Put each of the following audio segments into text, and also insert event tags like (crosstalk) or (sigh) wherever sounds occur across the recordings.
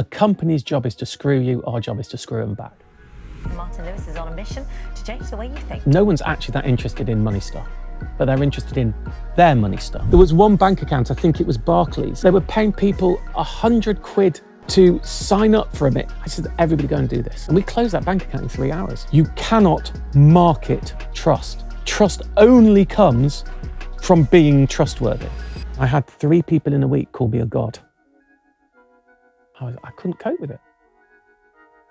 A company's job is to screw you, our job is to screw them back. Martin Lewis is on a mission to change the way you think. No one's actually that interested in money stuff, but they're interested in their money stuff. There was one bank account, I think it was Barclays, they were paying people a hundred quid to sign up for a bit. I said, everybody go and do this. And we closed that bank account in three hours. You cannot market trust. Trust only comes from being trustworthy. I had three people in a week call me a god. I, was, I couldn't cope with it.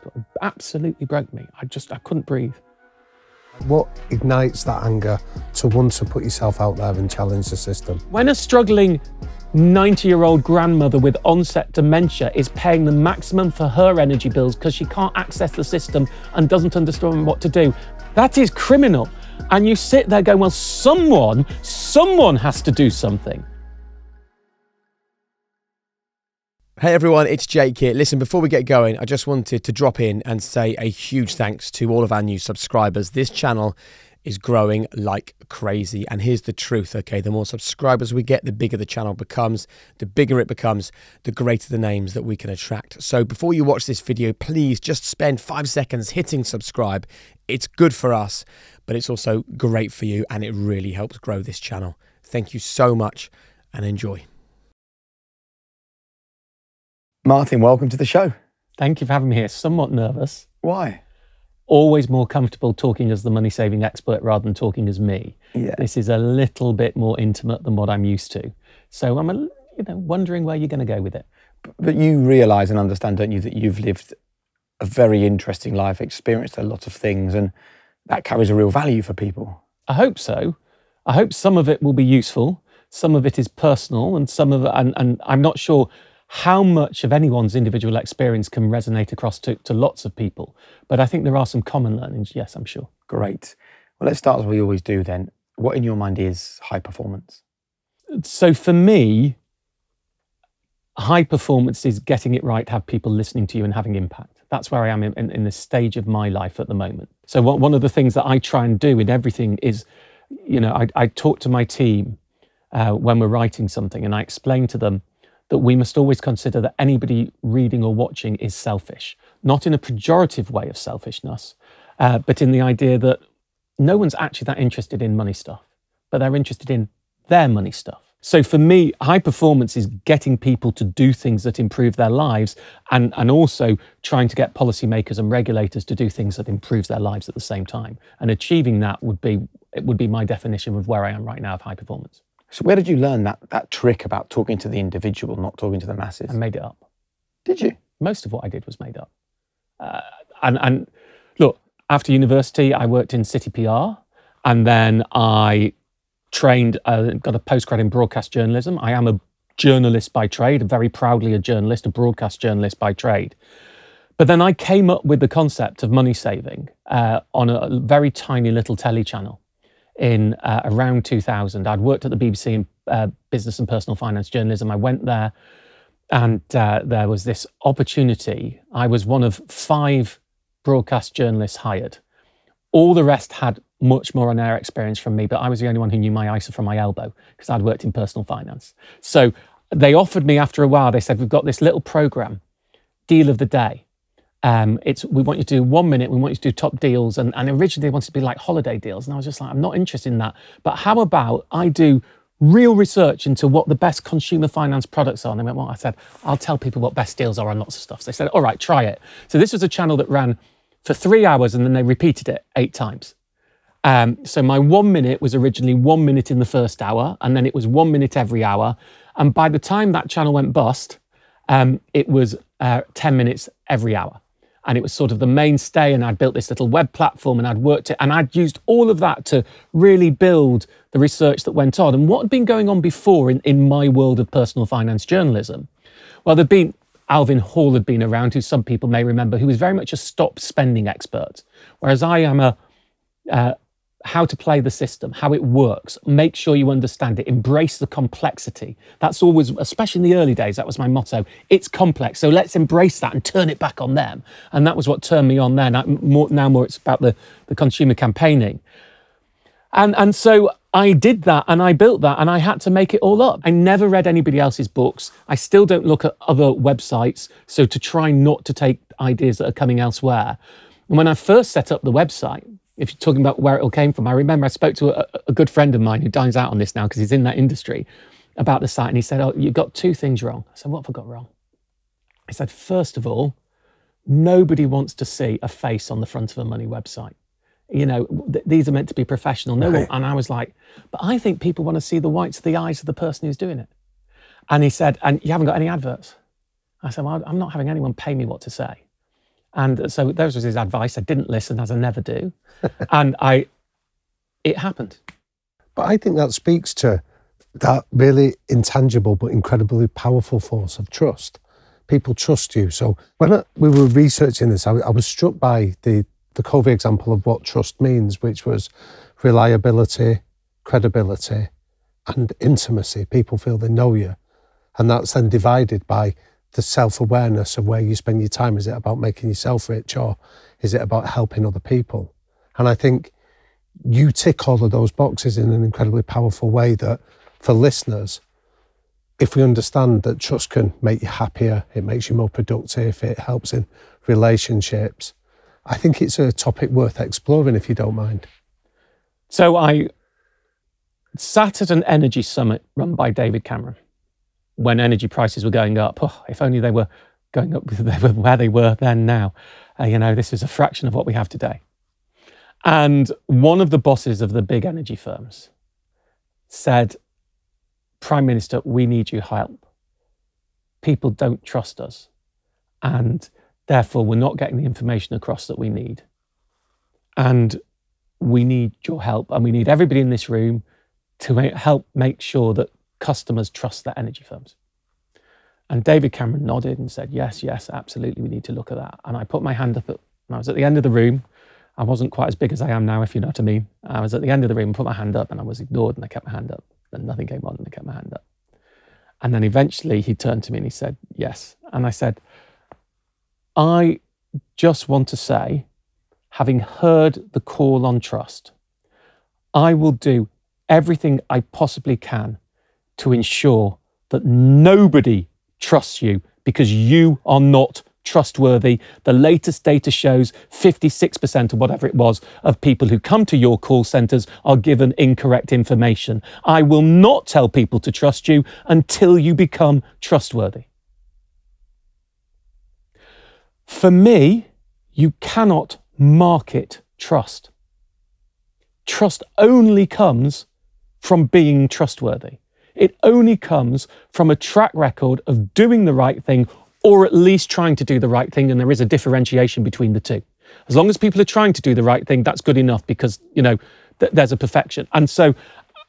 It absolutely broke me. I just, I couldn't breathe. What ignites that anger to want to put yourself out there and challenge the system? When a struggling 90 year old grandmother with onset dementia is paying the maximum for her energy bills because she can't access the system and doesn't understand what to do, that is criminal. And you sit there going, well, someone, someone has to do something. Hey everyone, it's Jake here. Listen, before we get going, I just wanted to drop in and say a huge thanks to all of our new subscribers. This channel is growing like crazy. And here's the truth, okay? The more subscribers we get, the bigger the channel becomes. The bigger it becomes, the greater the names that we can attract. So before you watch this video, please just spend five seconds hitting subscribe. It's good for us, but it's also great for you and it really helps grow this channel. Thank you so much and enjoy. Martin, welcome to the show. Thank you for having me here. Somewhat nervous. Why? Always more comfortable talking as the money saving expert rather than talking as me. Yeah. This is a little bit more intimate than what I'm used to. So I'm a, you know wondering where you're going to go with it. But you realise and understand, don't you, that you've lived a very interesting life, experienced a lot of things, and that carries a real value for people. I hope so. I hope some of it will be useful. Some of it is personal, and some of it, and, and I'm not sure how much of anyone's individual experience can resonate across to, to lots of people. But I think there are some common learnings, yes, I'm sure. Great. Well, let's start as we always do then. What in your mind is high performance? So for me, high performance is getting it right, have people listening to you and having impact. That's where I am in, in, in this stage of my life at the moment. So what, one of the things that I try and do in everything is, you know, I, I talk to my team uh, when we're writing something and I explain to them that we must always consider that anybody reading or watching is selfish, not in a pejorative way of selfishness, uh, but in the idea that no one's actually that interested in money stuff, but they're interested in their money stuff. So for me, high performance is getting people to do things that improve their lives and, and also trying to get policymakers and regulators to do things that improves their lives at the same time. And achieving that would be it would be my definition of where I am right now of high performance. So where did you learn that that trick about talking to the individual, not talking to the masses? I made it up. Did you? Most of what I did was made up. Uh, and, and look, after university, I worked in City PR, and then I trained, uh, got a postgrad in broadcast journalism. I am a journalist by trade, very proudly a journalist, a broadcast journalist by trade. But then I came up with the concept of money saving uh, on a very tiny little telly channel in uh, around 2000. I'd worked at the BBC in uh, business and personal finance journalism. I went there and uh, there was this opportunity. I was one of five broadcast journalists hired. All the rest had much more on air experience from me, but I was the only one who knew my ISA from my elbow because I'd worked in personal finance. So they offered me after a while, they said, We've got this little program, deal of the day. Um, it's we want you to do one minute, we want you to do top deals, and, and originally they wanted to be like holiday deals, and I was just like, I'm not interested in that. But how about I do real research into what the best consumer finance products are? And they went, well, I said, I'll tell people what best deals are on lots of stuff. So they said, all right, try it. So this was a channel that ran for three hours, and then they repeated it eight times. Um, so my one minute was originally one minute in the first hour, and then it was one minute every hour. And by the time that channel went bust, um, it was uh, 10 minutes every hour and it was sort of the mainstay and i'd built this little web platform and i'd worked it and i'd used all of that to really build the research that went on. And what had been going on before in, in my world of personal finance journalism? Well there'd been alvin hall had been around who some people may remember who was very much a stop spending expert whereas i am a uh, how to play the system, how it works. Make sure you understand it. Embrace the complexity. That's always, especially in the early days, that was my motto. It's complex, so let's embrace that and turn it back on them. And that was what turned me on then. Now more, now more it's about the, the consumer campaigning. And, and so I did that and I built that and I had to make it all up. I never read anybody else's books. I still don't look at other websites. So to try not to take ideas that are coming elsewhere. And when I first set up the website, if you're talking about where it all came from, I remember I spoke to a, a good friend of mine who dines out on this now because he's in that industry about the site. And he said, Oh, you've got two things wrong. I said, What have I got wrong? He said, First of all, nobody wants to see a face on the front of a money website you know, th- these are meant to be professional. No one, and I was like, but I think people want to see the whites of the eyes of the person who's doing it. And he said, and you haven't got any adverts. I said, well, I'm not having anyone pay me what to say. And so that was his advice. I didn't listen, as I never do. (laughs) and I, it happened. But I think that speaks to that really intangible but incredibly powerful force of trust. People trust you. So when I, we were researching this, I, I was struck by the the Covey example of what trust means, which was reliability, credibility, and intimacy. People feel they know you. And that's then divided by the self awareness of where you spend your time. Is it about making yourself rich or is it about helping other people? And I think you tick all of those boxes in an incredibly powerful way that for listeners, if we understand that trust can make you happier, it makes you more productive, it helps in relationships, I think it's a topic worth exploring if you don't mind. So I sat at an energy summit run by David Cameron when energy prices were going up. Oh, if only they were going up (laughs) where they were then now. Uh, you know, this is a fraction of what we have today. And one of the bosses of the big energy firms said, Prime Minister, we need your help. People don't trust us. And Therefore, we're not getting the information across that we need. And we need your help, and we need everybody in this room to help make sure that customers trust their energy firms. And David Cameron nodded and said, Yes, yes, absolutely, we need to look at that. And I put my hand up, at, and I was at the end of the room. I wasn't quite as big as I am now, if you know what I mean. I was at the end of the room, and put my hand up, and I was ignored, and I kept my hand up. And nothing came on, and I kept my hand up. And then eventually he turned to me and he said, Yes. And I said, I just want to say, having heard the call on trust, I will do everything I possibly can to ensure that nobody trusts you because you are not trustworthy. The latest data shows 56% or whatever it was of people who come to your call centers are given incorrect information. I will not tell people to trust you until you become trustworthy. For me, you cannot market trust. Trust only comes from being trustworthy. It only comes from a track record of doing the right thing or at least trying to do the right thing. And there is a differentiation between the two. As long as people are trying to do the right thing, that's good enough because, you know, th- there's a perfection. And so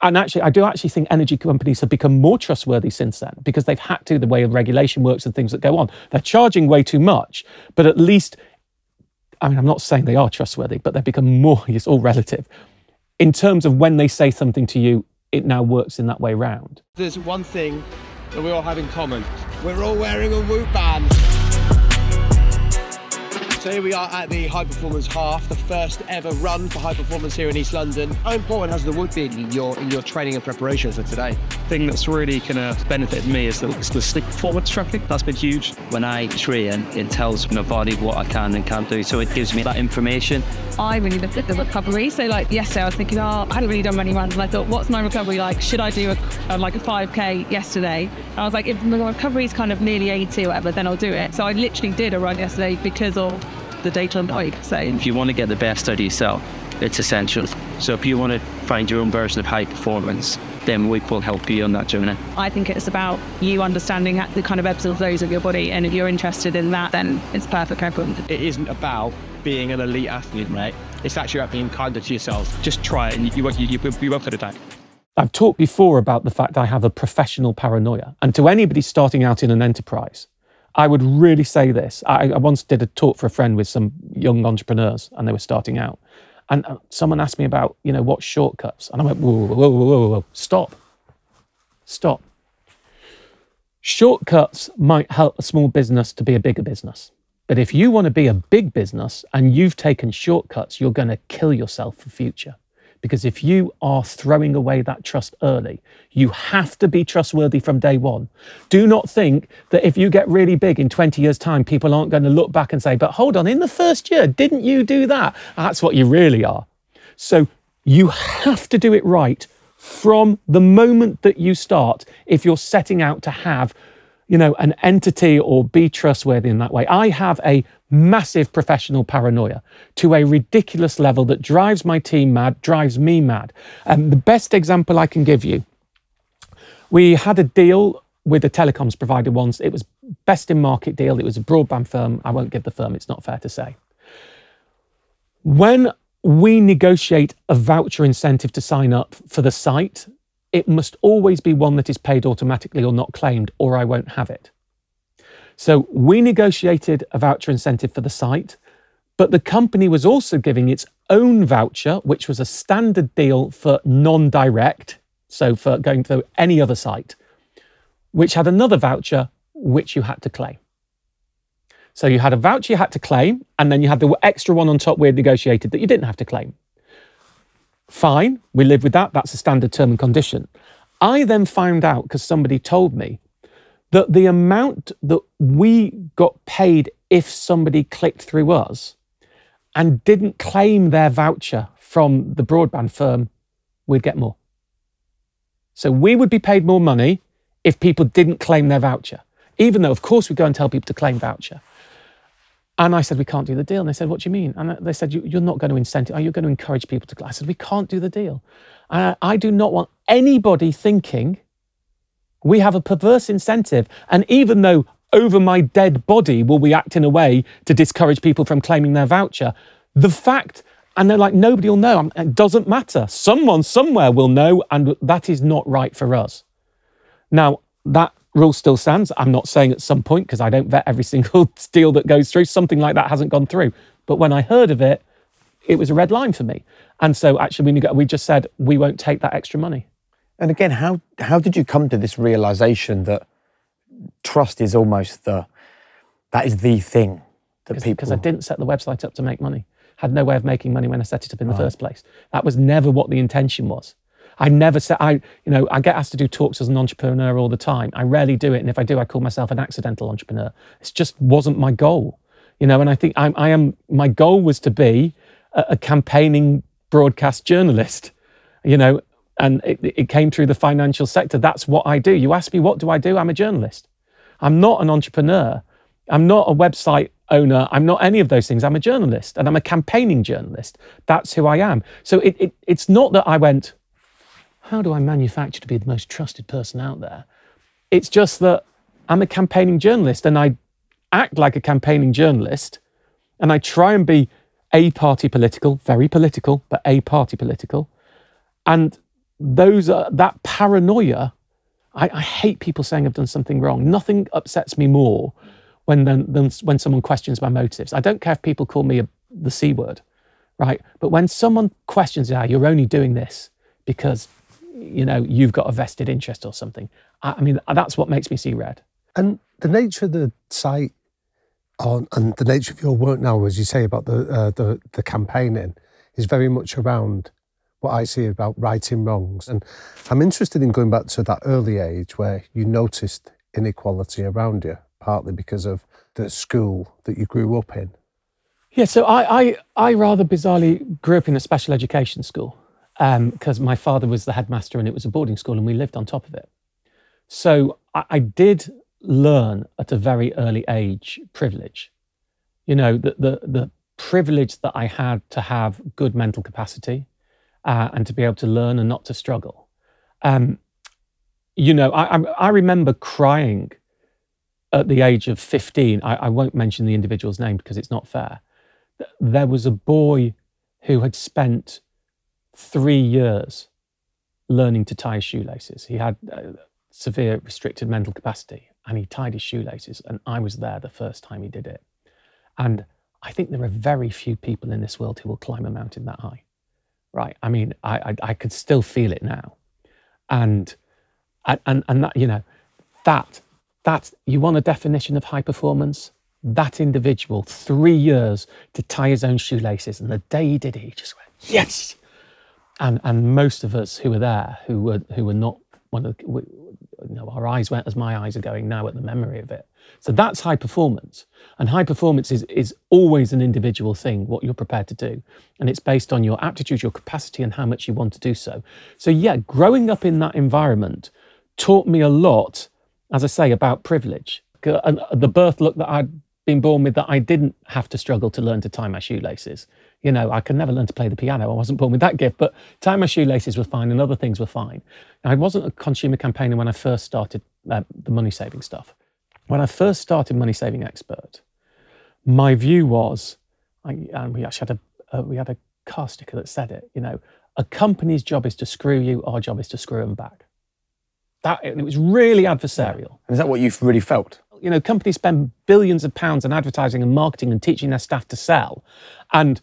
and actually, I do actually think energy companies have become more trustworthy since then because they've had to the way of regulation works and things that go on. They're charging way too much, but at least, I mean, I'm not saying they are trustworthy, but they've become more, (laughs) it's all relative. In terms of when they say something to you, it now works in that way round. There's one thing that we all have in common. We're all wearing a Whoop band. So here we are at the High Performance Half, the first ever run for high performance here in East London. How important has the Whoop been in your in your training and preparation for today? thing that's really kind of benefited me is the, is the stick performance tracking. That's been huge. When I train, it tells my body what I can and can't do, so it gives me that information. I really looked at the recovery. So like yesterday, I was thinking, oh, I hadn't really done many runs, and I thought, what's my recovery like? Should I do a, a like a 5k yesterday? And I was like, if my recovery is kind of nearly 80 or whatever, then I'll do it. So I literally did a run yesterday because of the data on bike. So If you want to get the best out of yourself, it's essential. So if you want to find your own version of high performance, then we will help you on that journey. I think it's about you understanding the kind of ebbs and flows of your body, and if you're interested in that, then it's perfect. It isn't about being an elite athlete, right? It's actually about being kinder to yourself. Just try it and you, you, won't- you, you, you won't get it back. I've talked before about the fact I have a professional paranoia. And to anybody starting out in an enterprise, I would really say this. I, I once did a talk for a friend with some young entrepreneurs and they were starting out. And uh, someone asked me about, you know, what shortcuts. And I went, whoa, whoa, whoa, whoa, whoa, whoa, stop. Stop. Shortcuts might help a small business to be a bigger business. But if you want to be a big business and you've taken shortcuts, you're going to kill yourself for future Because if you are throwing away that trust early, you have to be trustworthy from day one. Do not think that if you get really big in 20 years' time, people aren't going to look back and say, but hold on, in the first year, didn't you do that? That's what you really are. So you have to do it right from the moment that you start if you're setting out to have you know an entity or be trustworthy in that way i have a massive professional paranoia to a ridiculous level that drives my team mad drives me mad. And the best example i can give you we had a deal with a telecoms provider once. It was best in market deal. It was a broadband firm. I won't give the firm it's not fair to say. When we negotiate a voucher incentive to sign up for the site, it must always be one that is paid automatically or not claimed, or I won't have it. So we negotiated a voucher incentive for the site, but the company was also giving its own voucher, which was a standard deal for non direct, so for going through any other site, which had another voucher which you had to claim. So you had a voucher you had to claim, and then you had the extra one on top we had negotiated that you didn't have to claim. Fine, we live with that. That's a standard term and condition. I then found out because somebody told me that the amount that we got paid if somebody clicked through us and didn't claim their voucher from the broadband firm, we'd get more. So we would be paid more money if people didn't claim their voucher, even though, of course, we go and tell people to claim voucher. And I said, we can't do the deal. And they said, what do you mean? And uh, they said, you, are not going to incentive. Are you going to encourage people to? I said, we can't do the deal. I, I do not want anybody thinking we have a perverse incentive. And even though over my dead body will we act in a way to discourage people from claiming their voucher, the fact, and they're like, nobody will know. It doesn't matter. Someone somewhere will know, and that is not right for us. Now, that rule still stands. I'm not saying at some point, because I don't vet every (laughs) single deal that goes through, something like that hasn't gone through. But when I heard of it, it was a red line for me. And so actually, we, we just said, we won't take that extra money. And again, how, how did you come to this realization that trust is almost the, that is the thing that Cause, people... Because I didn't set the website up to make money. Had no way of making money when I set it up in right. the first place. That was never what the intention was. I never say I, you know, I get asked to do talks as an entrepreneur all the time. I rarely do it, and if I do, I call myself an accidental entrepreneur. It just wasn't my goal, you know. And I think I, I am. My goal was to be a, a campaigning broadcast journalist, you know, and it, it came through the financial sector. That's what I do. You ask me what do I do? I'm a journalist. I'm not an entrepreneur. I'm not a website owner. I'm not any of those things. I'm a journalist and I'm a campaigning journalist. That's who I am. So it, it, it's not that I went, how do I manufacture to be the most trusted person out there? It's just that I'm a campaigning journalist and I act like a campaigning journalist and I try and be a party political, very political, but a party political. And those are that paranoia. I, I hate people saying I've done something wrong. Nothing upsets me more when than, than when someone questions my motives. I don't care if people call me a, the c word, right? But when someone questions, "Yeah, you're only doing this because you know, you've got a vested interest or something. I, I mean, that's what makes me see red. And the nature of the site on, and the nature of your work now, as you say about the, uh, the, the campaigning, is very much around what I see about righting wrongs. And I'm interested in going back to that early age where you noticed inequality around you, partly because of the school that you grew up in. Yeah, so I, I, I rather bizarrely grew up in a special education school because um, my father was the headmaster and it was a boarding school and we lived on top of it. So I, I did learn at a very early age privilege. You know, the, the, the privilege that I had to have good mental capacity uh, and to be able to learn and not to struggle. Um, you know, I, I, remember crying at the age of 15. I, I won't mention the individual's name because it's not fair. There was a boy who had spent three years learning to tie shoelaces. He had uh, severe restricted mental capacity and he tied his shoelaces. And I was there the first time he did it. And I think there are very few people in this world who will climb a mountain that high. Right. I mean, I, I, I could still feel it now. And, and, and that, you know, that, that, you want a definition of high performance? That individual, three years to tie his own shoelaces. And the day he did it, he just went, yes, and and most of us who were there, who were who were not one of the, we, you know, our eyes went as my eyes are going now at the memory of it. So that's high performance, and high performance is is always an individual thing. What you're prepared to do, and it's based on your aptitude, your capacity, and how much you want to do so. So yeah, growing up in that environment taught me a lot, as I say, about privilege. And the birth look that I'd been born with that I didn't have to struggle to learn to tie my shoelaces. You know, I could never learn to play the piano. I wasn't born with that gift, but tying my shoelaces was fine and other things were fine. I wasn't a consumer campaigner when I first started uh, the money saving stuff. When I first started Money Saving Expert, my view was, I, and we actually had a, uh, we had a car sticker that said it, you know, a company's job is to screw you, our job is to screw them back. That, it was really adversarial. Is that what you've really felt? You know, companies spend billions of pounds on advertising and marketing and teaching their staff to sell. And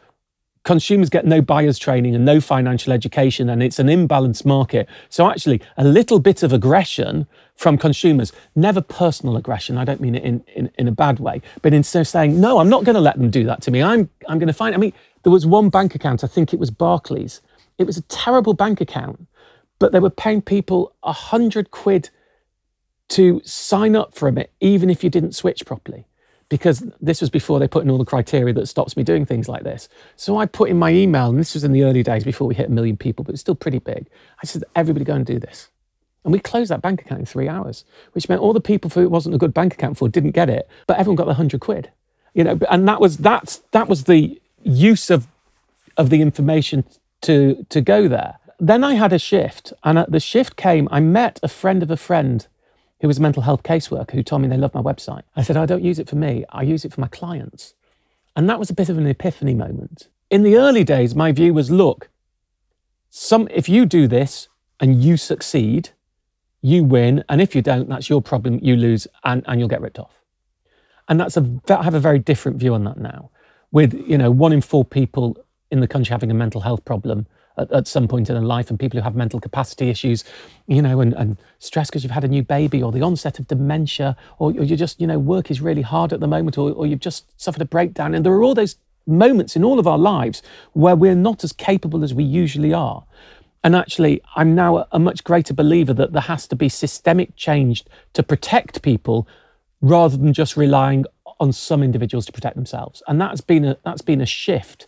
consumers get no buyer's training and no financial education, and it's an imbalanced market. So, actually, a little bit of aggression from consumers, never personal aggression, I don't mean it in, in, in a bad way, but instead of saying, no, I'm not going to let them do that to me, I'm, I'm going to find, I mean, there was one bank account, I think it was Barclays. It was a terrible bank account but they were paying people a hundred quid to sign up from it, even if you didn't switch properly. Because this was before they put in all the criteria that stops me doing things like this. So I put in my email, and this was in the early days before we hit a million people, but it's still pretty big. I said, everybody go and do this. And we closed that bank account in three hours, which meant all the people who it wasn't a good bank account for didn't get it, but everyone got the hundred quid. You know, and that was that's that was the use of of the information to to go there then I had a shift, and the shift came. I met a friend of a friend who was a mental health caseworker who told me they loved my website. I said, I don't use it for me, I use it for my clients. And that was a bit of an epiphany moment. In the early days, my view was look, some, if you do this and you succeed, you win. And if you don't, that's your problem, you lose, and, and you'll get ripped off. And that's a, I have a very different view on that now. With, you know, one in four people in the country having a mental health problem at, at, some point in their life and people who have mental capacity issues, you know, and, and stress because you've had a new baby or the onset of dementia or, or you just, you know, work is really hard at the moment or, or you've just suffered a breakdown. And there are all those moments in all of our lives where we're not as capable as we usually are. And actually, I'm now a, a much greater believer that there has to be systemic change to protect people rather than just relying on some individuals to protect themselves. And that's been a, that's been a shift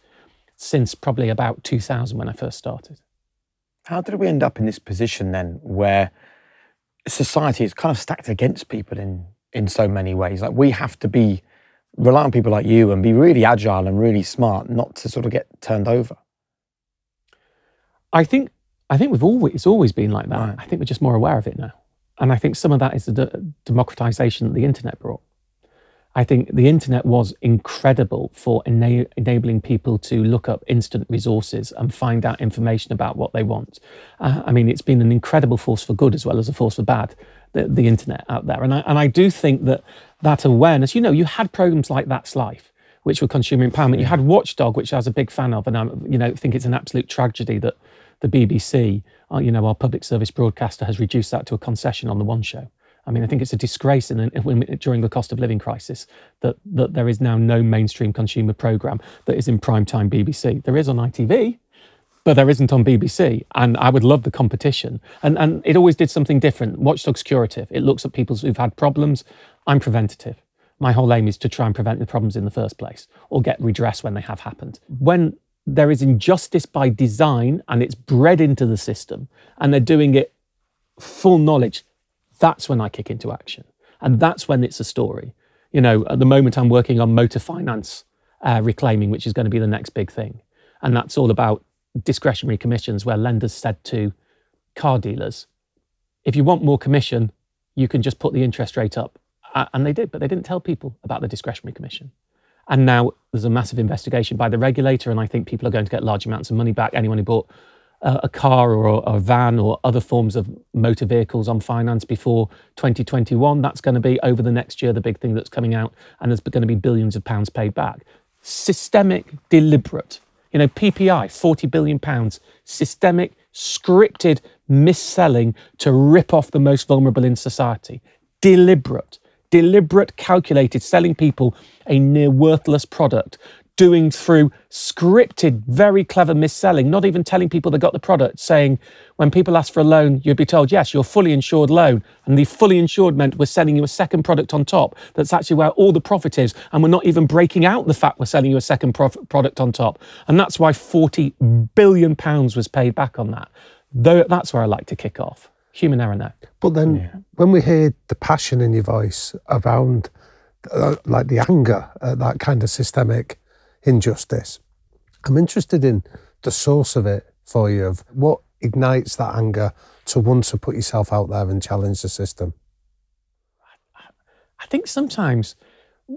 since probably about 2000 when I first started. How did we end up in this position then where society is kind of stacked against people in, in so many ways? Like we have to be rely on people like you and be really agile and really smart not to sort of get turned over. I think I think we've always it's always been like that. Right. I think we're just more aware of it now. And I think some of that is the de- democratization that the internet brought. I think the internet was incredible for ena- enabling people to look up instant resources and find out information about what they want. Uh, I mean, it's been an incredible force for good as well as a force for bad, the, the internet out there. And I, and I do think that that awareness, you know, you had programs like That's Life, which were consumer empowerment. You had Watchdog, which I was a big fan of, and I, you know, think it's an absolute tragedy that the BBC, uh, you know, our public service broadcaster has reduced that to a concession on the One Show. I mean, I think it's a disgrace in, in, during the cost of living crisis that, that there is now no mainstream consumer programme that is in prime time BBC. There is on ITV, but there isn't on BBC. And I would love the competition. And, and it always did something different. Watchdog's curative. It looks at people who've had problems. I'm preventative. My whole aim is to try and prevent the problems in the first place or get redress when they have happened. When there is injustice by design and it's bred into the system and they're doing it full knowledge, that's when I kick into action. And that's when it's a story. You know, at the moment, I'm working on motor finance uh, reclaiming, which is going to be the next big thing. And that's all about discretionary commissions where lenders said to car dealers, if you want more commission, you can just put the interest rate up. And they did, but they didn't tell people about the discretionary commission. And now there's a massive investigation by the regulator, and I think people are going to get large amounts of money back. Anyone who bought a car or a van or other forms of motor vehicles on finance before 2021. That's going to be over the next year the big thing that's coming out, and there's going to be billions of pounds paid back. Systemic, deliberate. You know, PPI, 40 billion pounds, systemic, scripted mis-selling to rip off the most vulnerable in society. Deliberate, deliberate, calculated, selling people a near worthless product doing through scripted, very clever mis-selling, not even telling people they got the product, saying when people ask for a loan, you'd be told, yes, you're fully insured loan. And the fully insured meant we're selling you a second product on top. That's actually where all the profit is. And we're not even breaking out the fact we're selling you a second prof- product on top. And that's why 40 billion pounds was paid back on that. Though that's where I like to kick off. Human error now. But then when we hear the passion in your voice around uh, like the anger at that kind of systemic injustice, I'm interested in the source of it for you, of what ignites that anger to want to put yourself out there and challenge the system. I think sometimes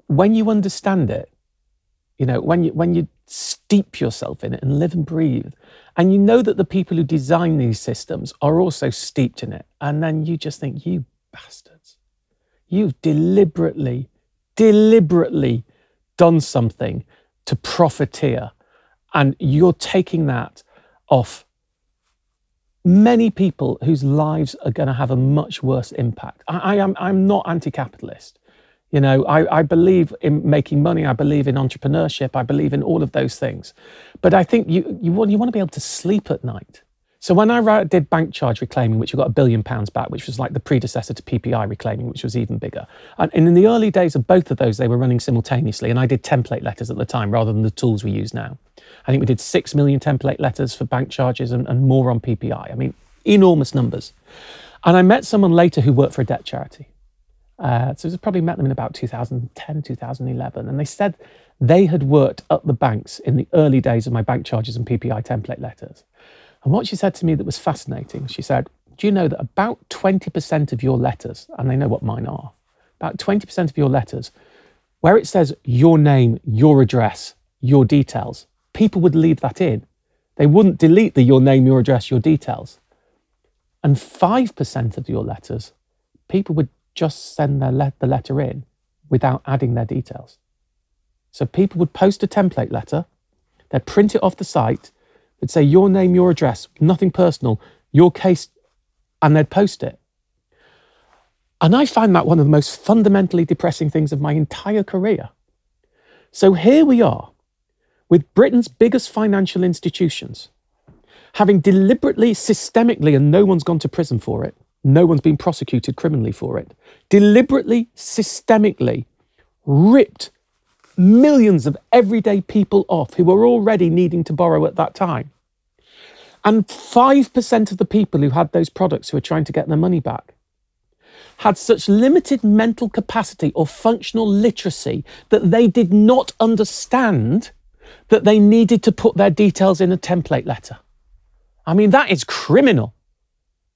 when you understand it, you know, when you when you steep yourself in it and live and breathe, and you know that the people who design these systems are also steeped in it, and then you just think, you bastards, you've deliberately, deliberately done something to profiteer, and you're taking that off many people whose lives are going to have a much worse impact. I, I am I'm not anti-capitalist. You know, I, I believe in making money. I believe in entrepreneurship. I believe in all of those things. But I think you you want you want to be able to sleep at night. So when I did bank charge reclaiming, which we got a billion pounds back, which was like the predecessor to PPI reclaiming, which was even bigger. And, in the early days of both of those, they were running simultaneously. And I did template letters at the time rather than the tools we use now. I think we did six million template letters for bank charges and, and more on PPI. I mean, enormous numbers. And I met someone later who worked for a debt charity. Uh, so I probably met them in about 2010, 2011. And they said they had worked at the banks in the early days of my bank charges and PPI template letters. And what she said to me that was fascinating, she said, Do you know that about 20% of your letters, and they know what mine are, about 20% of your letters, where it says your name, your address, your details, people would leave that in. They wouldn't delete the your name, your address, your details. And 5% of your letters, people would just send their le- the letter in without adding their details. So people would post a template letter, they'd print it off the site, they'd say your name, your address, nothing personal, your case, and they'd post it. And I find that one of the most fundamentally depressing things of my entire career. So here we are with Britain's biggest financial institutions having deliberately, systemically, and no one's gone to prison for it, no one's been prosecuted criminally for it, deliberately, systemically ripped millions of everyday people off who were already needing to borrow at that time. And 5% of the people who had those products who were trying to get their money back had such limited mental capacity or functional literacy that they did not understand that they needed to put their details in a template letter. I mean, that is criminal.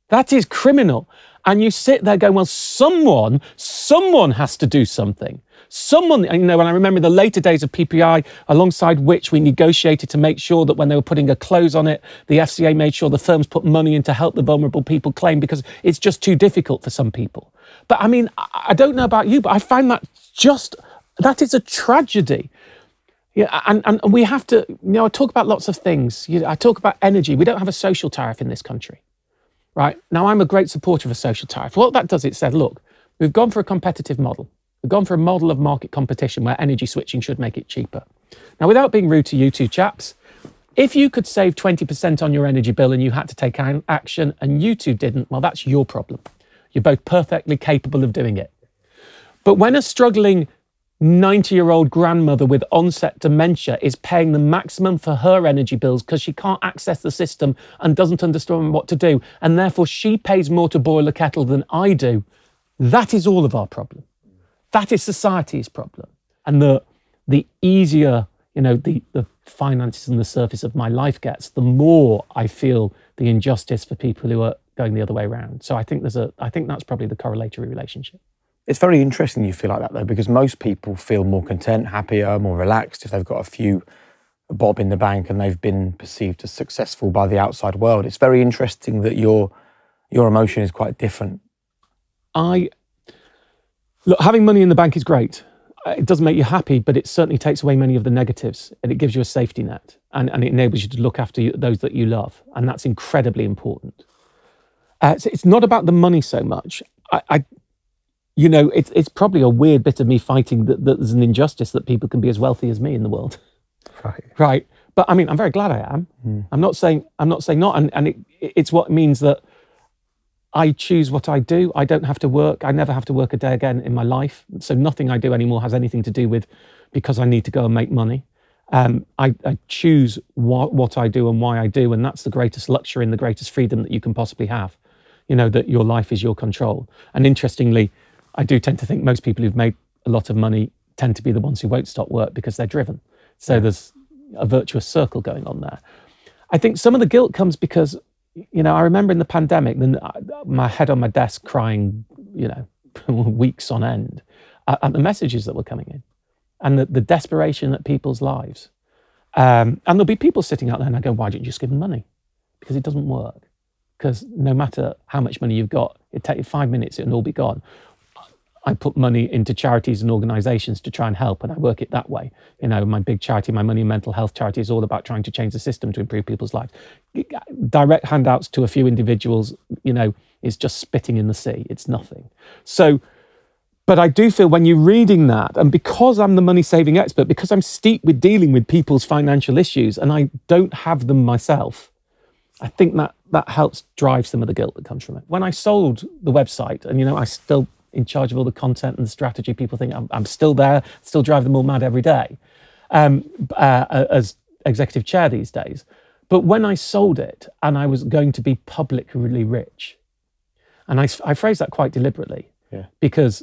That is criminal. And you sit there going, well, someone, someone has to do something. Someone, you know, when I remember the later days of PPI, alongside which we negotiated to make sure that when they were putting a close on it, the FCA made sure the firms put money in to help the vulnerable people claim because it's just too difficult for some people. But I mean, I don't know about you, but I find that just, that is a tragedy. Yeah, and, and we have to, you know, I talk about lots of things. You know, I talk about energy. We don't have a social tariff in this country, right? Now, I'm a great supporter of a social tariff. What that does, it said, look, we've gone for a competitive model. We've gone for a model of market competition where energy switching should make it cheaper. Now, without being rude to you two chaps, if you could save 20% on your energy bill and you had to take action and you two didn't, well, that's your problem. You're both perfectly capable of doing it. But when a struggling 90 year old grandmother with onset dementia is paying the maximum for her energy bills because she can't access the system and doesn't understand what to do, and therefore she pays more to boil a kettle than I do. That is all of our problem. That is society's problem. And the, the easier, you know, the, the finances and the surface of my life gets, the more I feel the injustice for people who are going the other way around. So I think there's a, I think that's probably the correlatory relationship. It's very interesting you feel like that though, because most people feel more content, happier, more relaxed if they've got a few bob in the bank and they've been perceived as successful by the outside world. It's very interesting that your your emotion is quite different. I look having money in the bank is great. It doesn't make you happy, but it certainly takes away many of the negatives and it gives you a safety net and, and it enables you to look after you, those that you love. And that's incredibly important. Uh, so it's not about the money so much. I, I you know, it's it's probably a weird bit of me fighting that, that, there's an injustice that people can be as wealthy as me in the world. Right. right? But I mean, I'm very glad I am. I'm not saying I'm not saying not, and, and it, it's what means that I choose what I do. I don't have to work. I never have to work a day again in my life. So nothing I do anymore has anything to do with because I need to go and make money. Um, I, I choose what, what I do and why I do, and that's the greatest luxury and the greatest freedom that you can possibly have. You know that your life is your control. And interestingly, I do tend to think most people who've made a lot of money tend to be the ones who won't stop work because they're driven. So there's a virtuous circle going on there. I think some of the guilt comes because, you know, I remember in the pandemic, then my head on my desk crying, you know, (laughs) weeks on end at, the messages that were coming in and the, the desperation at people's lives. Um, and there'll be people sitting out there and I go, why don't you just give them money? Because it doesn't work. Because no matter how much money you've got, it take you five minutes, it'll all be gone. I put money into charities and organizations to try and help, and I work it that way. You know, my big charity, my money mental health charity, is all about trying to change the system to improve people's lives. Direct handouts to a few individuals, you know, is just spitting in the sea. It's nothing. So, but I do feel when you're reading that, and because I'm the money saving expert, because I'm steeped with dealing with people's financial issues and I don't have them myself, I think that that helps drive some of the guilt that comes from it. When I sold the website, and you know, I still in charge of all the content and the strategy, people think I'm, I'm still there, still drive them all mad every day um, uh, as executive chair these days. But when I sold it and I was going to be publicly rich, and I, I phrase that quite deliberately yeah. because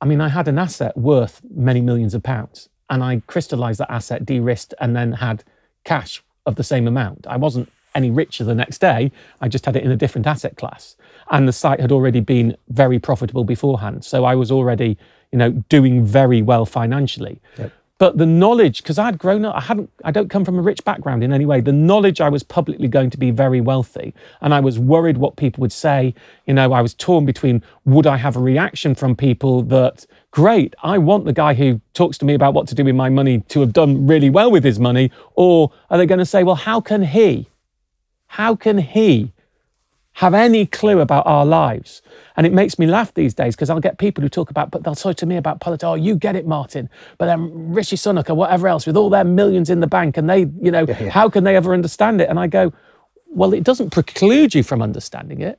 I mean, I had an asset worth many millions of pounds and I crystallized that asset, de risked, and then had cash of the same amount. I wasn't any richer the next day. I just had it in a different asset class. And the site had already been very profitable beforehand. So I was already, you know, doing very well financially. But the knowledge, because I'd grown up, I hadn't, I don't come from a rich background in any way. The knowledge I was publicly going to be very wealthy, and I was worried what people would say. You know, I was torn between would I have a reaction from people that, great, I want the guy who talks to me about what to do with my money to have done really well with his money, or are they going to say, well, how can he? How can he have any clue about our lives? And it makes me laugh these days because I'll get people who talk about, but they'll talk to me about politics. Oh, you get it, Martin. But then Rishi Sunak or whatever else with all their millions in the bank and they, you know, how can they ever understand it? And I go, well, it doesn't preclude you from understanding it.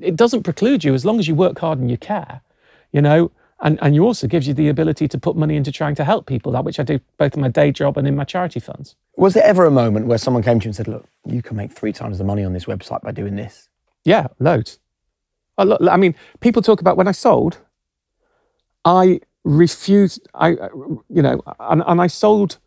It doesn't preclude you as long as you work hard and you care, you know. And, and you also gives you the ability to put money into trying to help people, that which I do both in my day job and in my charity funds. Was there ever a moment where someone came to you and said, "Look, you can make three times the money on this website by doing this"? Yeah, loads. I, mean, people talk about when I sold, I refused, I, you know, and, and I sold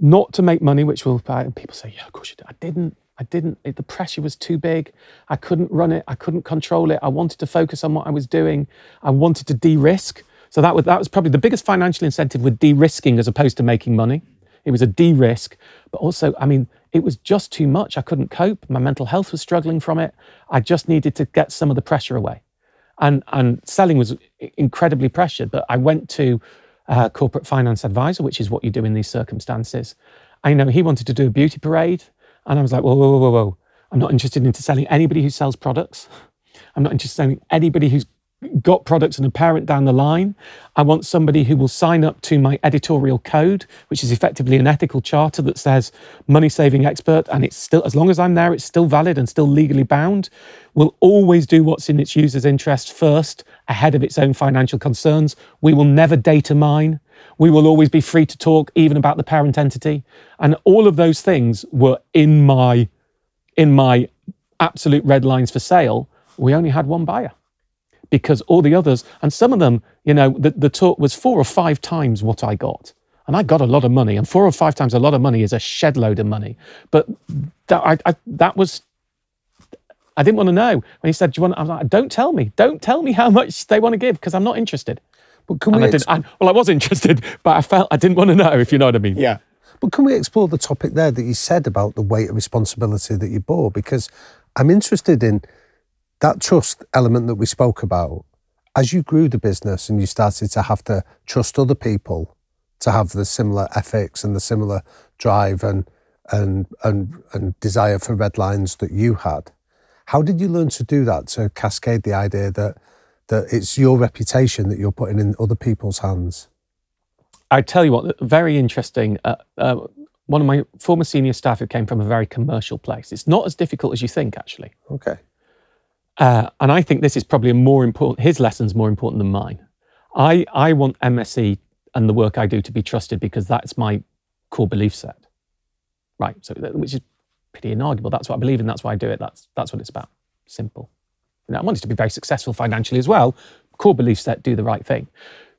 not to make money, which will, and people say, yeah, of course you did. I didn't, I didn't, it, the pressure was too big. I couldn't run it. I couldn't control it. I wanted to focus on what I was doing. I wanted to de-risk. So that was, that was probably the biggest financial incentive with de-risking as opposed to making money. It was a de-risk, but also, I mean, it was just too much. I couldn't cope. My mental health was struggling from it. I just needed to get some of the pressure away. And, and selling was incredibly pressured, but I went to a corporate finance advisor, which is what you do in these circumstances. I know he wanted to do a beauty parade. And I was like, whoa, whoa, whoa, whoa, whoa. I'm not interested in selling anybody who sells products. I'm not interested in anybody who's got products and a parent down the line. I want somebody who will sign up to my editorial code, which is effectively an ethical charter that says money saving expert. And it's still, as long as I'm there, it's still valid and still legally bound. Will always do what's in its user's interest first, ahead of its own financial concerns. We will never data mine. We will always be free to talk, even about the parent entity. And all of those things were in my in my absolute red lines for sale. We only had one buyer because all the others, and some of them, you know, the, the talk was four or five times what I got. And I got a lot of money, and four or five times a lot of money is a shed load of money. But that, I, I, that was, I didn't want to know. When he said, Do you want, I was like, Don't tell me. Don't tell me how much they want to give because I'm not interested. But can And we I didn't, I, well, I was (laughs) interested, but I felt I didn't want to know, if you know what I mean. Yeah. But can we explore the topic there that you said about the weight of responsibility that you bore? Because I'm interested in that trust element that we spoke about. As you grew the business and you started to have to trust other people to have the similar ethics and the similar drive and and and, and desire for red lines that you had, how did you learn to do that to cascade the idea that that it's your reputation that you're putting in other people's hands? I tell you what, very interesting. Uh, uh, one of my former senior staff who came from a very commercial place. It's not as difficult as you think, actually. Okay. Uh, and I think this is probably a more important. His lesson's more important than mine. I I want MSE and the work I do to be trusted because that's my core belief set. Right. So which is pretty inarguable. That's what I believe in. That's why I do it. That's that's what it's about. Simple. You know, I want it to be very successful financially as well. Core belief set, do the right thing.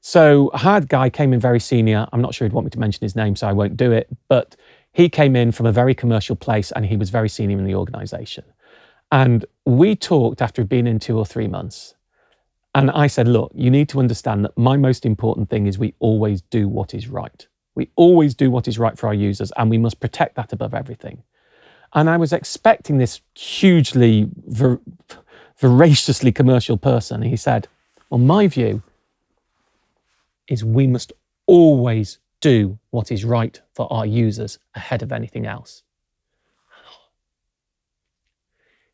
So a hard guy came in very senior. I'm not sure he'd want me to mention his name, so I won't do it. But he came in from a very commercial place and he was very senior in the organization. And we talked after he'd in two or three months. And I said, look, you need to understand that my most important thing is we always do what is right. We always do what is right for our users, and we must protect that above everything. And I was expecting this hugely, ver- voraciously commercial person. He said, well, my view is we must always do what is right for our users ahead of anything else.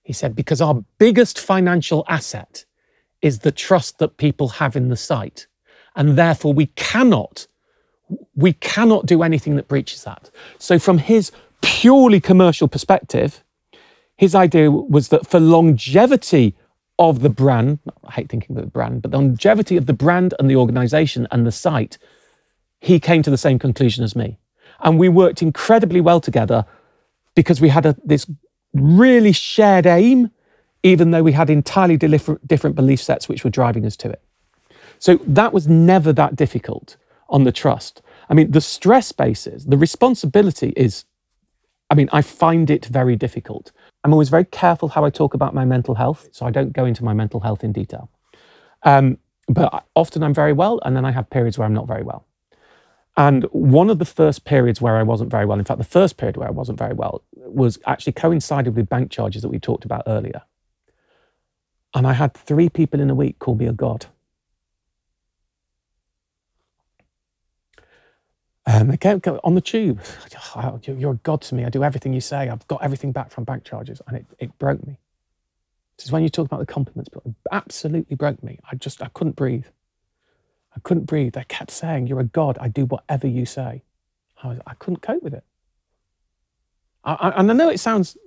He said, because our biggest financial asset is the trust that people have in the site. And therefore, we cannot, we cannot do anything that breaches that. So, from his purely commercial perspective, his idea was that for longevity of the brand, I hate thinking of the brand, but the longevity of the brand and the organization and the site, he came to the same conclusion as me. And we worked incredibly well together because we had a, this really shared aim, even though we had entirely different, belief sets which were driving us to it. So that was never that difficult on the trust. I mean, the stress bases, the responsibility is, I mean, I find it very difficult. I'm always very careful how I talk about my mental health, so I don't go into my mental health in detail. Um, but often I'm very well, and then I have periods where I'm not very well. And one of the first periods where I wasn't very well, in fact, the first period where I wasn't very well, was actually coincided with bank charges that we talked about earlier. And I had three people in a week call me a god. And they going on the tube. (sighs) "Oh, you- You're a god to me. I do everything you say. I've got everything back from bank charges. And it, it broke me. This is when you talk about the compliments, but it absolutely broke me. I just, I couldn't breathe. I couldn't breathe. They kept saying, You're a god. I do whatever you say. I, was, I couldn't cope with it. I, I, and I know it sounds,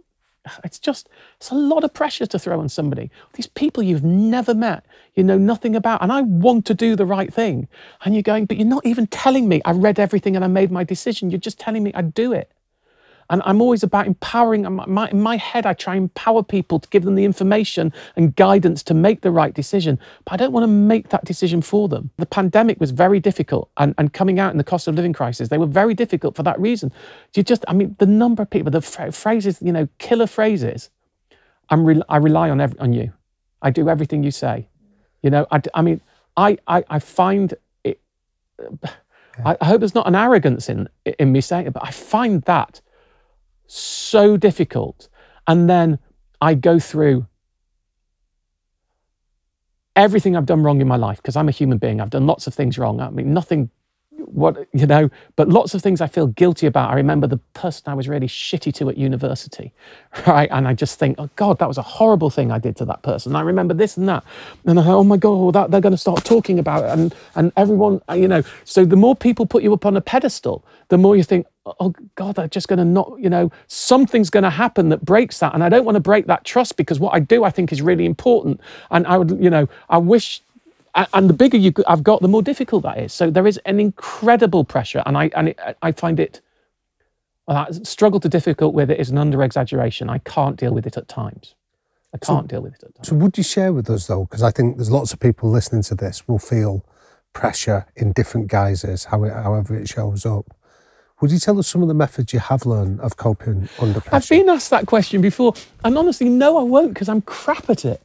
it's just, it's a lot of pressure to throw on somebody. These people you've never met, you know nothing about, and I want to do the right thing. And you're going, but you're not even telling me I read everything and I made my decision. You're just telling me I'd do it. And I'm always about empowering. In my, in my head, I try and empower people to give them the information and guidance to make the right decision. But I don't want to make that decision for them. The pandemic was very difficult, and, and coming out in the cost of living crisis, they were very difficult for that reason. You just, I mean, the number of people, the phra- phrases, you know, killer phrases. I'm re- I rely on every, on you. I do everything you say. You know, I, I mean, I, I, I find it. (sighs) I, I hope there's not an arrogance in in me saying it, but I find that so difficult. And then I go through everything I've done wrong in my life because I'm a human being. I've done lots of things wrong. I mean, nothing, what, you know, but lots of things I feel guilty about. I remember the person I was really shitty to at university, (laughs) right? And I just think, oh God, that was a horrible thing I did to that person. I remember this and that. And I, thought, oh my God, that, they're going to start talking about it. And, and everyone, you know, so the more people put you up on a pedestal, the more you think, oh God, they're just going to not, you know, something's going to happen that breaks that. And I don't want to break that trust because what I do, I think, is really important. And I would, you know, I wish, and the bigger you I've got, the more difficult that is. So there is an incredible pressure, and I and it, I find it. Well, I struggle to difficult with it is an under exaggeration. I can't deal with it at times. I can't deal with it at times. So, would you share with us though? Because I think there's lots of people listening to this will feel pressure in different guises, how however it shows up. Would you tell us some of the methods you have learned of coping under pressure? I've been asked that question before, and honestly, no, I won't because I'm crap at it,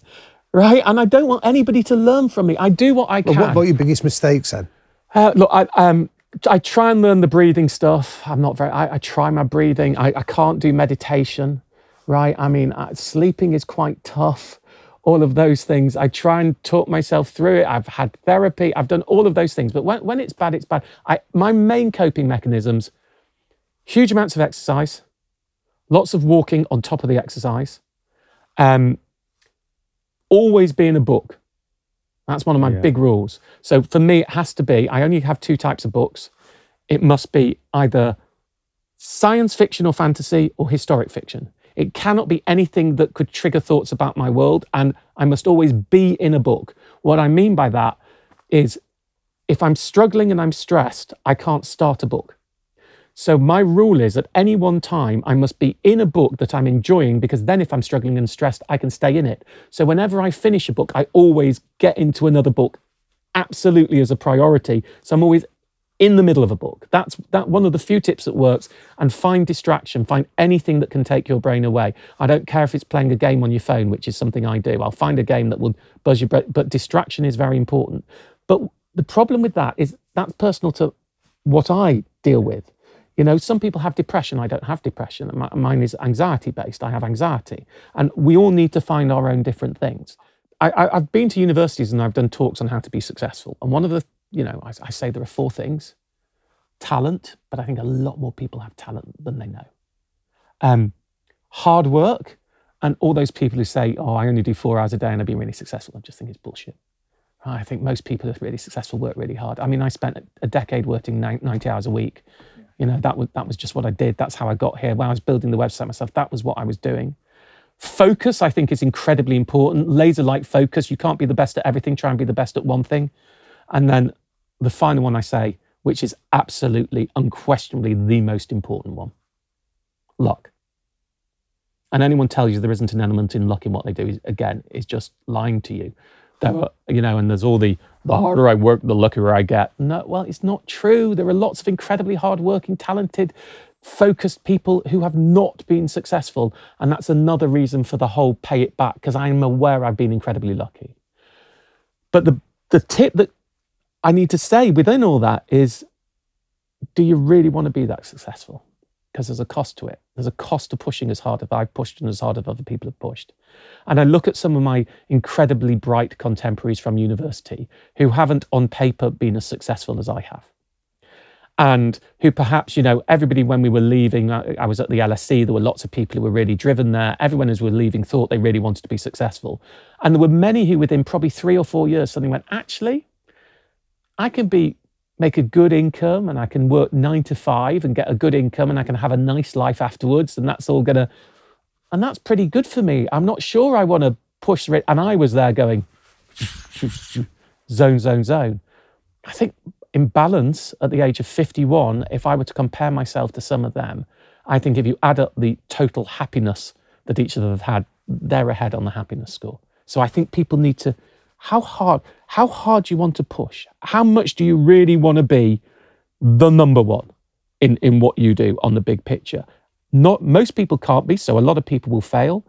right? And I don't want anybody to learn from me. I do what I Well, can. what about your biggest mistakes then? Uh, look, I, um, I try and learn the breathing stuff. I'm not very. I, I try my breathing. I, I can't do meditation, right? I mean, uh, sleeping is quite tough. All of those things. I try and talk myself through it. I've had therapy. I've done all of those things. But when, when it's bad, it's bad. I, my main coping mechanisms: huge amounts of exercise, lots of walking on top of the exercise, um, always be in a book. That's one of my big rules. So for me, it has to be, I only have two types of books. it must be either science fiction or fantasy or historic fiction. It cannot be anything that could trigger thoughts about my world, and I must always be in a book. What I mean by that is if I'm struggling and I'm stressed, I can't start a book. So my rule is at any one time, I must be in a book that I'm enjoying because then if I'm struggling and stressed, I can stay in it. So whenever I finish a book, I always get into another book absolutely as a priority. So I'm always in the middle of a book. That's that one of the few tips that works. And find distraction, find anything that can take your brain away. I don't care if it's playing a game on your phone, which is something I do. I'll find a game that will buzz your brain, but distraction is very important. But the problem with that is that's personal to what I deal with. You know, some people have depression. I don't have depression. Mine is anxiety based. I have anxiety. And we all need to find our own different things. I, have been to universities and I've done talks on how to be successful. And one of the, you know, I, I say there are four things talent, but I think a lot more people have talent than they know. Um, hard work, and all those people who say, oh, I only do four hours a day and I've been really successful, I just think it's bullshit. I think most people who are really successful work really hard. I mean, I spent a decade working 90 hours a week you know, that was that was just what I did. That's how I got here. When I was building the website myself, that was what I was doing. Focus, I think, is incredibly important. Laser-like focus. You can't be the best at everything. Try and be the best at one thing. And then the final one I say, which is absolutely, unquestionably the most important one: luck. And anyone tells you there isn't an element in luck in what they do is again is just lying to you. There are, you know, and there's all the the harder I work, the luckier I get. No, well, it's not true. There are lots of incredibly hardworking, talented, focused people who have not been successful. And that's another reason for the whole pay it back, because I'm aware I've been incredibly lucky. But the, the tip that I need to say within all that is do you really want to be that successful? Because there's a cost to it. There's a cost to pushing as hard as I've pushed and as hard as other people have pushed. And I look at some of my incredibly bright contemporaries from university who haven't on paper been as successful as I have. And who perhaps, you know, everybody when we were leaving, I, I was at the LSE, there were lots of people who were really driven there. Everyone as we were leaving thought they really wanted to be successful. And there were many who within probably three or four years suddenly went, actually, I can be make a good income and I can work nine to five and get a good income and I can have a nice life afterwards. And that's all going to and that's pretty good for me. I'm not sure I want to push it. And I was there going, (laughs) zone, zone, zone. I think in balance at the age of 51, if I were to compare myself to some of them, I think if you add up the total happiness that each of them have had, they're ahead on the happiness score. So I think people need to, how hard, how hard do you want to push? How much do you really want to be the number one in, in what you do on the big picture? Not most people can't be, so a lot of people will fail.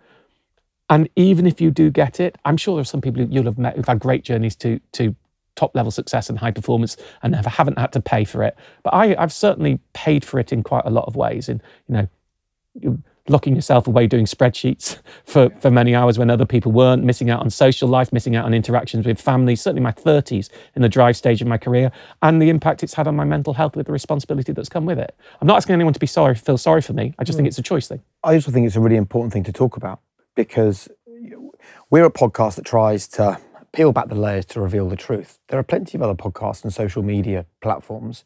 And even if you do get it, I'm sure there's some people you'll have met who've had great journeys to to top level success and high performance and have, haven't had to pay for it. But I, I've certainly paid for it in quite a lot of ways. In you know, locking yourself away doing spreadsheets (laughs) for, for many hours when other people weren't, missing out on social life, missing out on interactions with family, certainly my 30s in the drive stage of my career, and the impact it's had on my mental health with the responsibility that's come with it. I'm not asking anyone to be sorry, feel sorry for me. I just think hmm. it's a choice thing. I also think it's a really important thing to talk about because we're a podcast that tries to peel back the layers to reveal the truth. There are plenty of other podcasts and social media platforms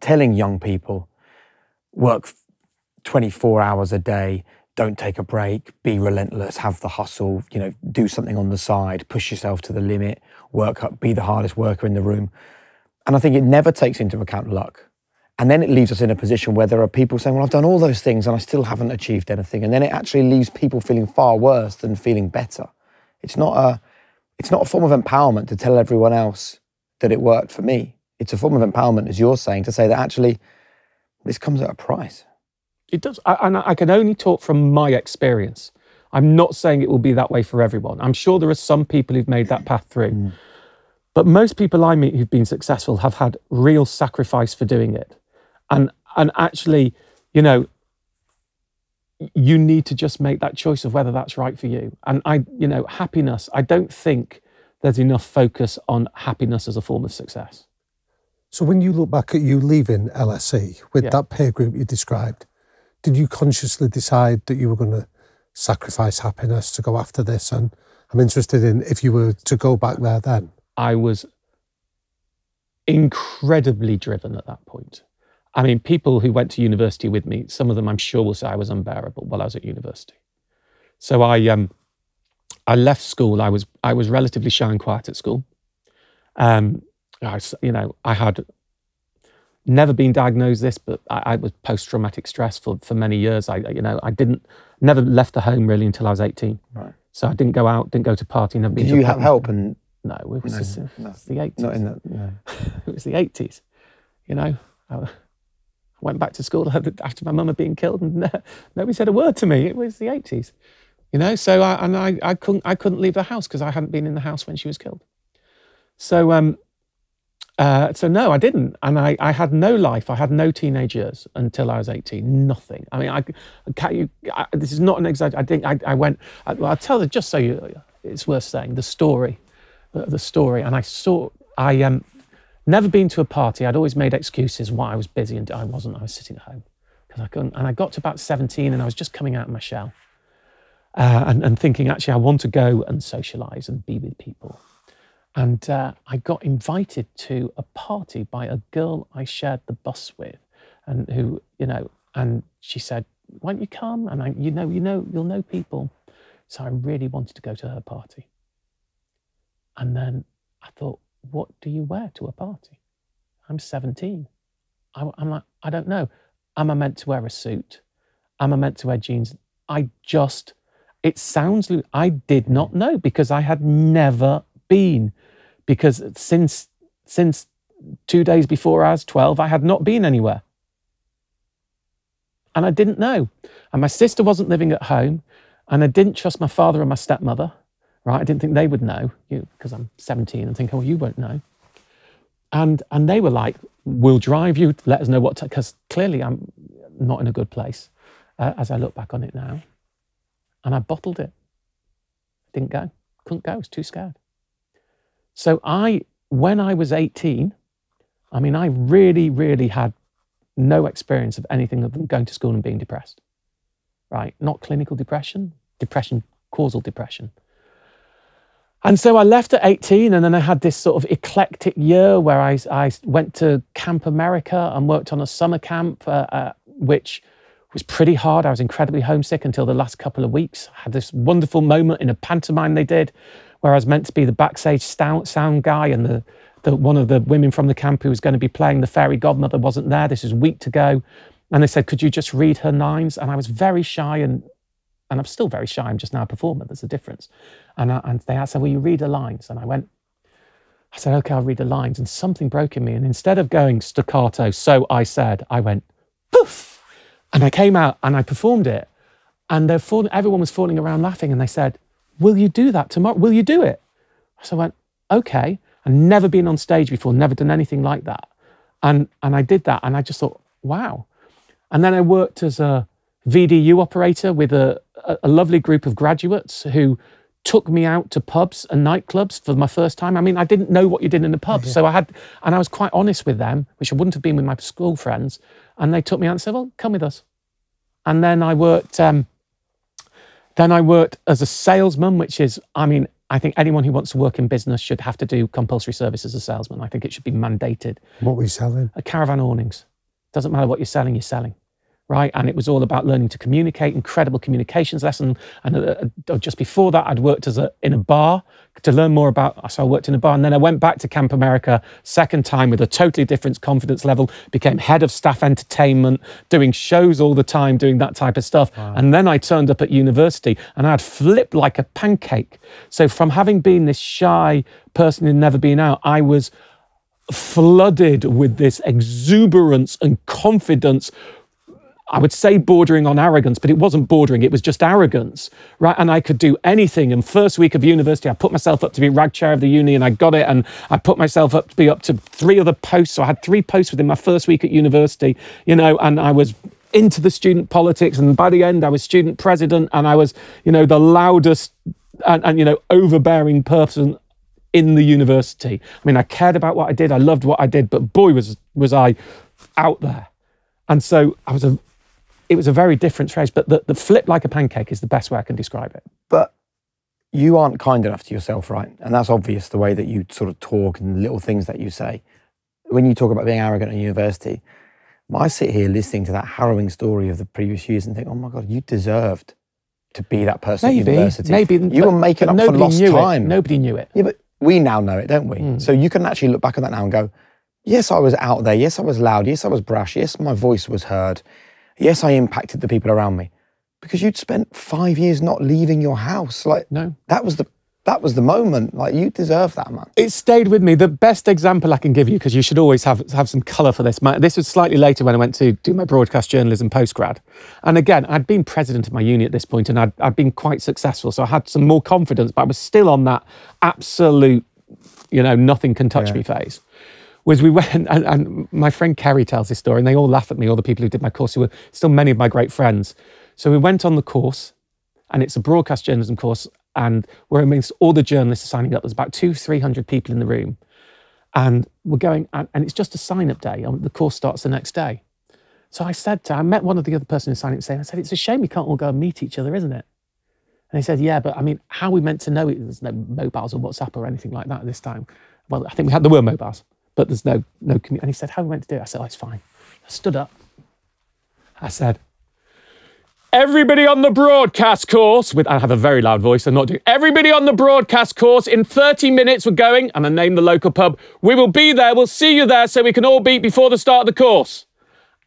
telling young people work 24 hours a day, don't take a break, be relentless, have the hustle, you know, do something on the side, push yourself to the limit, work up, be the hardest worker in the room. And I think it never takes into account luck. And then it leaves us in a position where there are people saying, Well, I've done all those things and I still haven't achieved anything. And then it actually leaves people feeling far worse than feeling better. It's not a it's not a form of empowerment to tell everyone else that it worked for me. It's a form of empowerment, as you're saying, to say that actually this comes at a price. It does. I, and I can only talk from my experience. I'm not saying it will be that way for everyone. I'm sure there are some people who've made that path through. Mm. But most people I meet who've been successful have had real sacrifice for doing it. And and actually, you know, you need to just make that choice of whether that's right for you. And I, you know, happiness, I don't think there's enough focus on happiness as a form of success. So when you look back at you leaving LSE with yeah. that peer group you described, did you consciously decide that you were going to sacrifice happiness to go after this? And I'm interested in if you were to go back there then. I was incredibly driven at that point. I mean, people who went to university with me, some of them I'm sure will say I was unbearable while I was at university. So I, um, I left school. I was, I was relatively shy and quiet at school. Um, I, you know, I had never been diagnosed this, but I, I was post-traumatic stress for, for many years. I, you know, I didn't, never left the home really until I was 18. Right. So I didn't go out, didn't go to party, never Did to you have help? And No, it was, No, just- no. the 80s. not in the no. (laughs) it was the 80s. You know, I went back to school (laughs) after my mum had been killed and (laughs) nobody said a word to me. It was the 80s. You know, so I, and I, I, couldn't, I couldn't leave the house because I hadn't been in the house when she was killed. So, um, uh, so no, I didn't. And I, I had no life. I had no teenage years until I was 18. Nothing. I mean, I, can't, you, I, this is not an exaggeration. I think I, I went, I, well, I'll tell you, just so you, it's worth saying, the story, the, the story. And I saw, I, um, never been to a party. I'd always made excuses why I was busy and I wasn't. I was sitting at home because I couldn't. And I got to about 17 and I was just coming out of my shell uh, and, and thinking, actually, I want to go and socialize and be with people. And uh, I got invited to a party by a girl I shared the bus with, and who, you know, and she said, "Why don't you come?" And I, you know, you know, you'll know people. So I really wanted to go to her party. And then I thought, what do you wear to a party? I'm 17. I, am like, I don't know. Am I meant to wear a suit? Am I meant to wear jeans? I just, it sounds, I did not know because I had never been. Because since, since two days before I was 12, I had not been anywhere. And I didn't know. And my sister wasn't living at home. And I didn't trust my father and my stepmother right? I didn't think they would know because I'm 17 and think, oh, you won't know. And and they were like, we'll drive you, let us know what, because clearly I'm not in a good place uh, as I look back on it now. And I bottled it. Didn't go, couldn't go, I was too scared. So I, when I was 18, I mean, I really, really had no experience of anything other than going to school and being depressed, right? Not clinical depression, depression, causal depression. And so I left at 18, and then I had this sort of eclectic year where I, I went to Camp America and worked on a summer camp, uh, uh, which was pretty hard. I was incredibly homesick until the last couple of weeks. I had this wonderful moment in a pantomime they did where I was meant to be the backstage sound, guy, and the, the, one of the women from the camp who was going to be playing the fairy godmother wasn't there. This was a week to go. And they said, Could you just read her lines? And I was very shy and and I'm still very shy. I'm just now a performer. There's a difference. And, I, and they asked, "Will you read the lines?" And I went, I said, "Okay, I'll read the lines." And something broke in me. And instead of going staccato, so I said, I went poof, and I came out and I performed it. And they're falling, everyone was falling around laughing. And they said, "Will you do that tomorrow? Will you do it?" So I went, "Okay." I've never been on stage before, never done anything like that. And and I did that, and I just thought, wow. And then I worked as a VDU operator with a, a, lovely group of graduates who took me out to pubs and nightclubs for my first time. I mean, I didn't know what you did in the pub. So I had, and I was quite honest with them, which I wouldn't have been with my school friends. And they took me out and said, well, come with us. And then I worked, um, then I worked as a salesman, which is, I mean, I think anyone who wants to work in business should have to do compulsory service as a salesman. I think it should be mandated What were you selling? a caravan awnings. Doesn't matter what you're selling, you're selling, right? And it was all about learning to communicate, incredible communications lesson. And uh, uh, just before that, I'd worked as a in a bar to learn more about. So I worked in a bar, and then I went back to Camp America second time with a totally different confidence level. Became head of staff entertainment, doing shows all the time, doing that type of stuff. And then I turned up at university, and I'd flipped like a pancake. So from having been this shy person who'd never been out, I was flooded with this exuberance and confidence. I would say bordering on arrogance, but it wasn't bordering, it was just arrogance, right? And I could do anything. And first week of university, I put myself up to be rag chair of the uni and I got it. And I put myself up to be up to three other posts. So I had three posts within my first week at university, you know, and I was into the student politics. And by the end, I was student president and I was, you know, the loudest and, and you know, overbearing person in the university. I mean, I cared about what I did. I loved what I did, but boy, was was I out there. And so I was a. It was a very different phase, but the, the flip like a pancake is the best way I can describe it. But you aren't kind enough to yourself, right? And that's obvious the way that you sort of talk and little things that you say. When you talk about being arrogant at university, I sit here listening to that harrowing story of the previous years and think, oh my God, you deserved to be that person Maybe, at university. maybe you but- were making up for lost time. It. Nobody knew it. Yeah, but we now know it, don't we? Mm. So you can actually look back on that now and go, yes, I was out there. Yes, I was loud. Yes, I was brash. Yes, my voice was heard. Yes, I impacted the people around me. Because you'd spent five years not leaving your house. Like No. that was the that was the moment. Like you deserve that, man. It stayed with me. The best example I can give you, because you should always have have some colour for this. My, this was slightly later when I went to do my broadcast journalism postgrad, and again, I'd been president of my uni at this point, and I'd, I'd been quite successful, so I had some more confidence. But I was still on that absolute, you know, nothing can touch me phase. Was we went and, and my friend Kerry tells this story, and they all laugh at me. All the people who did my course, who were still many of my great friends. So we went on the course, and it's a broadcast journalism course, and we're amongst all the journalists signing up. There's about two, three hundred people in the room, and we're going, and, and it's just a sign up day. The course starts the next day. So I said to, I met one of the other person who's signing up saying, I said, it's a shame we can't all go and meet each other, isn't it? And he said, yeah, but I mean, how are we meant to know it? There's no mobiles or WhatsApp or anything like that at this time. Well, I think we had, there were mobiles, but there's no, no, commu- and he said, how are we meant to do it? I said, oh, it's fine. I stood up. I said, Everybody on the broadcast course, with I have a very loud voice, I'm not doing everybody on the broadcast course in 30 minutes we're going, and I name the local pub. We will be there, we'll see you there so we can all beat before the start of the course.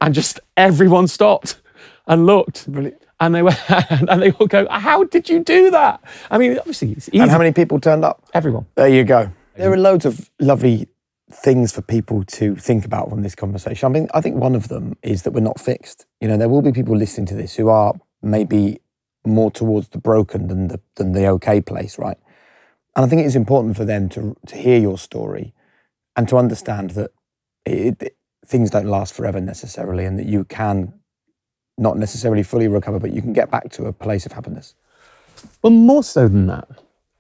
And just everyone stopped and looked. And they were (laughs) and they all go, How did you do that? I mean, obviously it's easy. And how many people turned up? Everyone. There you go. There are loads of lovely things for people to think about from this conversation. I mean, I think one of them is that we're not fixed. You know, there will be people listening to this who are maybe more towards the broken than the than the okay place, right? And I think it's important for them to to hear your story and to understand that it, it- things don't last forever necessarily, and that you can not necessarily fully recover, but you can get back to a place of happiness. Well, more so than that.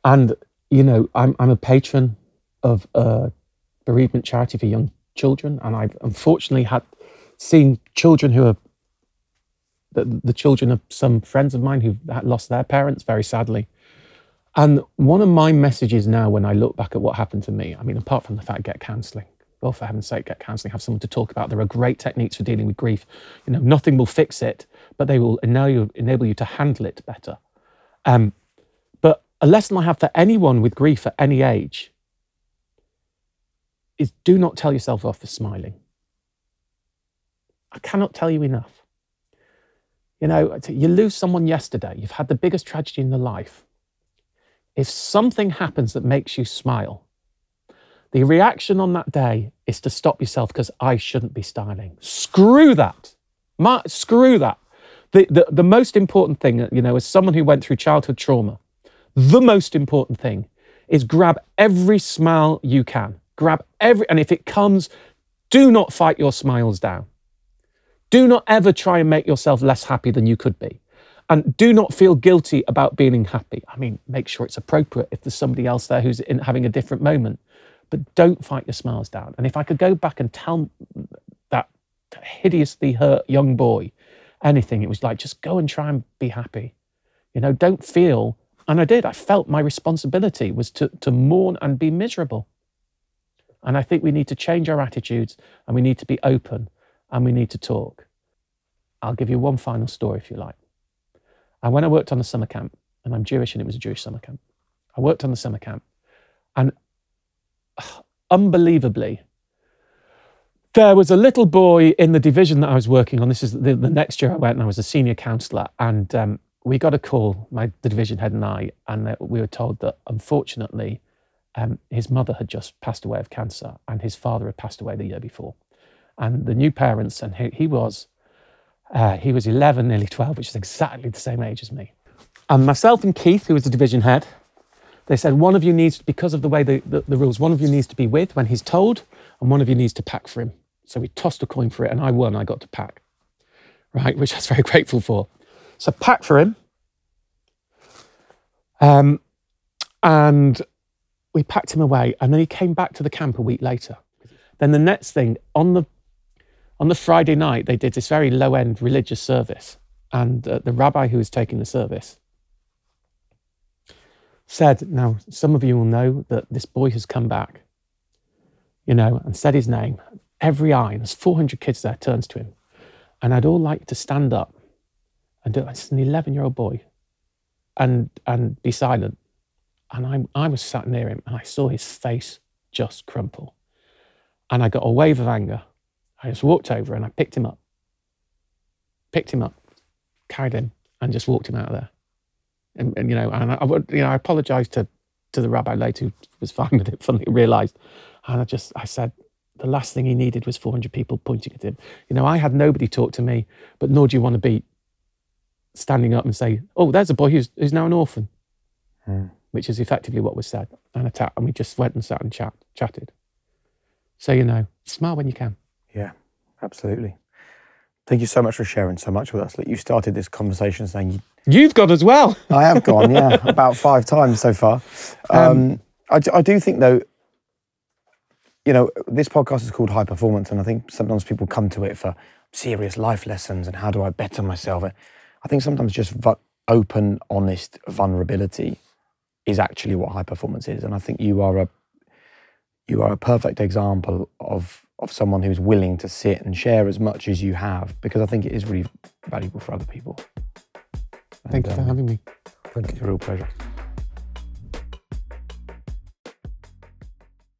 And, you know, I'm, I'm a patron of a bereavement charity for young children. And I've unfortunately had seen children who are the, the children of some friends of mine who've lost their parents very sadly. And one of my messages now, when I look back at what happened to me, I mean, apart from the fact, get counselling. Well, for heaven's sake, get counselling. Have someone to talk about. There are great techniques for dealing with grief. You know, nothing will fix it, but they will enable you, enable you to handle it better. Um, but a lesson I have for anyone with grief at any age is do not tell yourself off for smiling. I cannot tell you enough. You know, you lose someone yesterday, you've had the biggest tragedy in your life. If something happens that makes you smile, the reaction on that day is to stop yourself because I shouldn't be styling. Screw that. Ma- screw that. The, the, the most important thing, uh, you know, as someone who went through childhood trauma, the most important thing is grab every smile you can. Grab every, and if it comes, do not fight your smiles down. Do not ever try and make yourself less happy than you could be. And do not feel guilty about being happy. I mean, make sure it's appropriate if there's somebody else there who's in, having a different moment. But don't fight your smiles down. And if I could go back and tell that hideously hurt young boy anything, it was like, just go and try and be happy. You know, don't feel, and I did, I felt my responsibility was to, to mourn and be miserable. And I think we need to change our attitudes and we need to be open and we need to talk. I'll give you one final story if you like. And when I worked on the summer camp, and I'm Jewish and it was a Jewish summer camp, I worked on the summer camp and (sighs) unbelievably, there was a little boy in the division that I was working on. This is the, the next year I went and I was a senior counsellor. And um, we got a call, my the division head and I, and uh, we were told that unfortunately um, his mother had just passed away of cancer and his father had passed away the year before. And the new parents, and he, he was uh, he was 11, nearly 12, which is exactly the same age as me. And myself and Keith, who was the division head, they said one of you needs, because of the way the, the, the rules, one of you needs to be with when he's told, and one of you needs to pack for him. So we tossed a coin for it, and I won. I got to pack, right, which I was (laughs) very grateful for. So pack for him, um, and we packed him away, and then he came back to the camp a week later. Then the next thing on the on the Friday night, they did this very low end religious service, and uh, the rabbi who was taking the service said, "Now some of you will know that this boy has come back, you know, and said his name, every eye, and there's 400 kids there, turns to him. And I'd all like to stand up and do It's an 11 year old boy and, and be silent. And I, I was sat near him and I saw his face just crumple. And I got a wave of anger. I just walked over and I picked him up, picked him up, carried him, and just walked him out of there. And, and you know, and I, I you know, I apologized to, to the rabbi later who was fine with it, finally realized. And I just, I said, the last thing he needed was 400 people pointing at him. You know, I had nobody talk to me, but nor do you want to be standing up and say, oh, there's a boy who's, who's now an orphan, Hmm. Which is effectively what was said. And, attack, and we just went and sat and chat, chatted. So, you know, smile when you can. Yeah, absolutely. Thank you so much for sharing so much with us. Look, you started this conversation saying you, You've gone as well. (laughs) I have gone, yeah, (laughs) about five times so far. Um, I, d- I do think, though, you know, this podcast is called High Performance, and I think sometimes people come to it for serious life lessons and how do I better myself. I think sometimes just open, honest vulnerability is actually what high performance is, and I think you are a you are a perfect example of of someone who's willing to sit and share as much as you have because I think it is really valuable for other people. Thank you for um, having me. Thank you. It's a real pleasure.